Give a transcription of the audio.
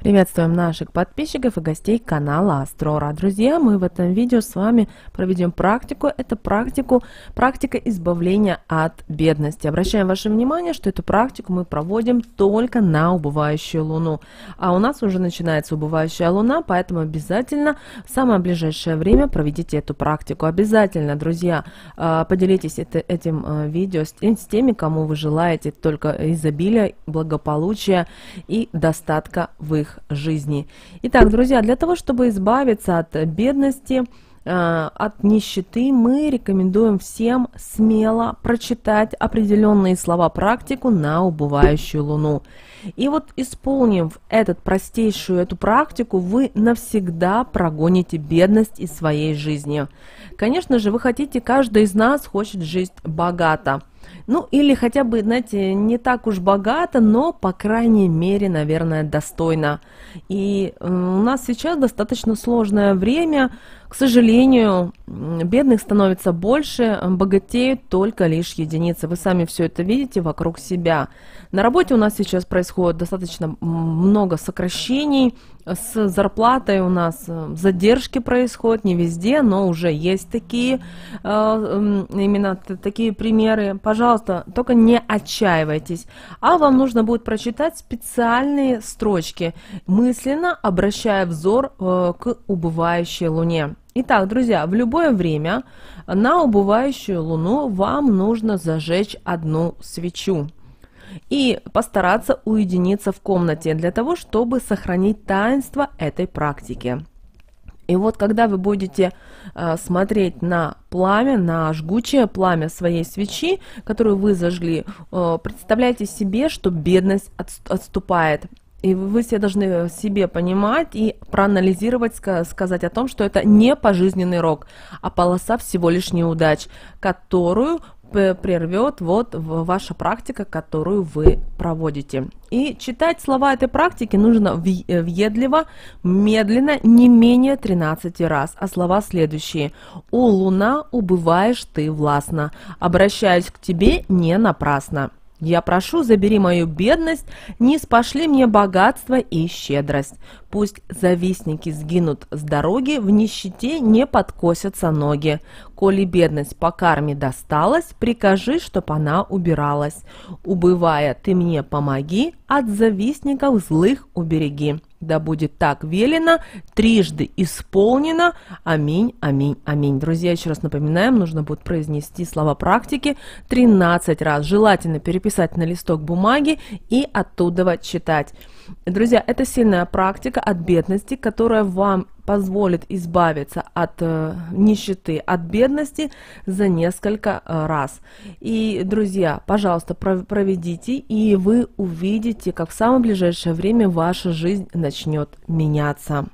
Приветствуем наших подписчиков и гостей канала Астрора. Друзья, мы в этом видео с вами проведем практику. Это практику, практика избавления от бедности. Обращаем ваше внимание, что эту практику мы проводим только на убывающую луну. А у нас уже начинается убывающая луна, поэтому обязательно в самое ближайшее время проведите эту практику. Обязательно, друзья, а, поделитесь это, этим а, видео с, с теми, кому вы желаете только изобилия, благополучия и достатка в их их жизни. Итак, друзья, для того, чтобы избавиться от бедности, э, от нищеты, мы рекомендуем всем смело прочитать определенные слова практику на убывающую луну. И вот исполнив этот простейшую эту практику, вы навсегда прогоните бедность из своей жизни. Конечно же, вы хотите, каждый из нас хочет жить богато. Ну, или хотя бы, знаете, не так уж богато, но, по крайней мере, наверное, достойно. И э, у нас сейчас достаточно сложное время. К сожалению, бедных становится больше, богатеют только лишь единицы. Вы сами все это видите вокруг себя. На работе у нас сейчас происходит достаточно много сокращений. С зарплатой у нас э, задержки происходят не везде, но уже есть такие, э, именно такие примеры. Пожалуйста, только не отчаивайтесь. А вам нужно будет прочитать специальные строчки, мысленно обращая взор э, к убывающей луне. Итак, друзья, в любое время на убывающую луну вам нужно зажечь одну свечу и постараться уединиться в комнате для того, чтобы сохранить таинство этой практики. И вот когда вы будете э, смотреть на пламя, на жгучее пламя своей свечи, которую вы зажгли, э, представляйте себе, что бедность от, отступает. И вы все должны себе понимать и проанализировать, сказать о том, что это не пожизненный рок, а полоса всего лишь неудач, которую прервет вот ваша практика, которую вы проводите. И читать слова этой практики нужно въедливо, медленно, не менее 13 раз. А слова следующие. «О, луна, убываешь ты властно, обращаюсь к тебе не напрасно». Я прошу, забери мою бедность, не спошли мне богатство и щедрость. Пусть завистники сгинут с дороги, в нищете не подкосятся ноги. Коли бедность по карме досталась, прикажи, чтоб она убиралась. Убывая, ты мне помоги, от завистников злых убереги. Да будет так велено, трижды исполнено. Аминь, аминь, аминь. Друзья, еще раз напоминаем, нужно будет произнести слова практики 13 раз. Желательно переписать на листок бумаги и оттуда читать. Друзья, это сильная практика от бедности, которая вам позволит избавиться от э, нищеты, от бедности за несколько э, раз. И, друзья, пожалуйста, проведите, и вы увидите, как в самое ближайшее время ваша жизнь начнет меняться.